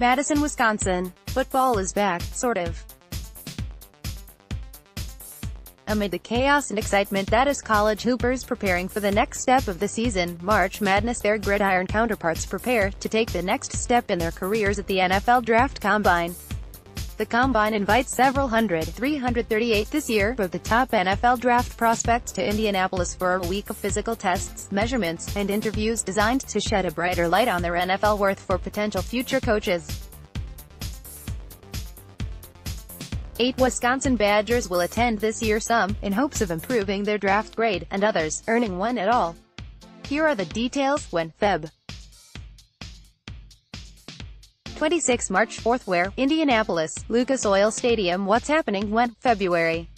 Madison, Wisconsin. Football is back, sort of. Amid the chaos and excitement that is college hoopers preparing for the next step of the season, March Madness their gridiron counterparts prepare to take the next step in their careers at the NFL Draft Combine. The Combine invites several hundred 338 this year of the top NFL draft prospects to Indianapolis for a week of physical tests, measurements, and interviews designed to shed a brighter light on their NFL worth for potential future coaches. Eight Wisconsin Badgers will attend this year some, in hopes of improving their draft grade, and others, earning one at all. Here are the details, when, Feb. 26 March 4th where, Indianapolis, Lucas Oil Stadium What's happening when, February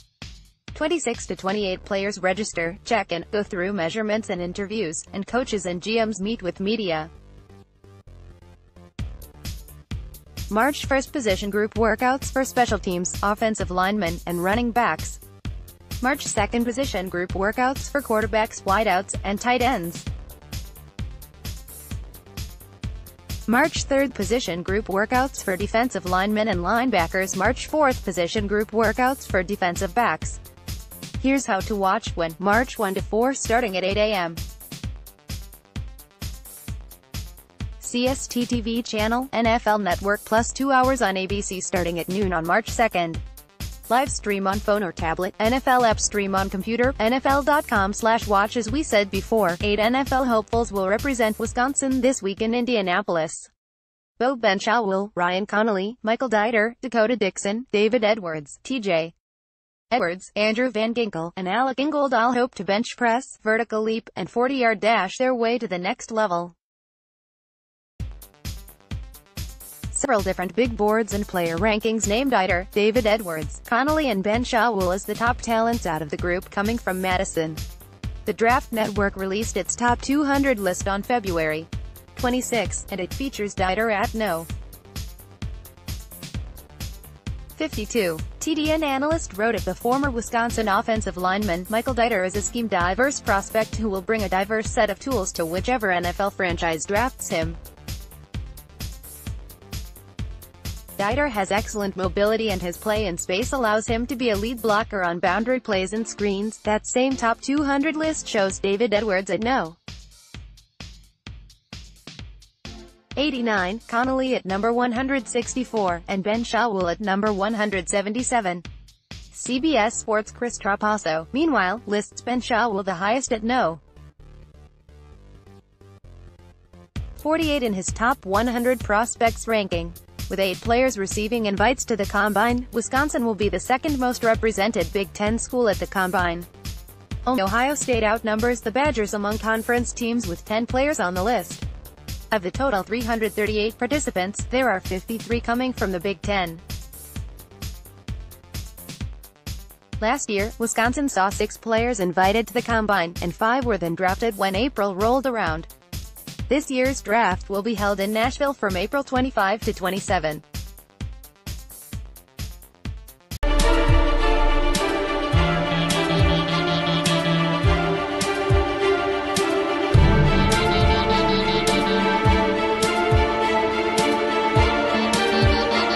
26 to 28 players register, check in, go through measurements and interviews, and coaches and GMs meet with media. March 1st position group workouts for special teams, offensive linemen, and running backs. March 2nd position group workouts for quarterbacks, wideouts, and tight ends. March 3rd position group workouts for defensive linemen and linebackers March 4th position group workouts for defensive backs. Here's how to watch when, March 1 to 4 starting at 8 a.m. CST TV channel, NFL Network plus 2 hours on ABC starting at noon on March 2nd. Live stream on phone or tablet, NFL app stream on computer, NFL.com slash watch As we said before, eight NFL hopefuls will represent Wisconsin this week in Indianapolis. Beau Benzschawel, Ryan Connelly, Michael Deiter, D'Cota Dixon, David Edwards, TJ Edwards, Andrew Van Ginkel, and Alec Ingold all hope to bench press, vertical leap, and 40-yard dash their way to the next level. Several different big boards and player rankings named Deiter, David Edwards, Connelly and Benzschawel as the top talents out of the group coming from Madison. The Draft Network released its top 200 list on February 26, and it features Deiter at no. 52. TDN analyst wrote it the former Wisconsin offensive lineman, Michael Deiter is a scheme-diverse prospect who will bring a diverse set of tools to whichever NFL franchise drafts him. Deiter has excellent mobility and his play in space allows him to be a lead blocker on boundary plays and screens. That same top 200 list shows David Edwards at no. 89, Connelly at number 164, and Benzschawel at number 177. CBS Sports Chris Trapasso, meanwhile, lists Benzschawel the highest at no. 48 in his top 100 prospects ranking. With eight players receiving invites to the Combine, Wisconsin will be the second most represented Big Ten school at the Combine. Ohio State outnumbers the Badgers among conference teams with 10 players on the list. Of the total 338 participants, there are 53 coming from the Big Ten. Last year, Wisconsin saw six players invited to the Combine, and five were then drafted when April rolled around. This year's draft will be held in Nashville from April 25 to 27.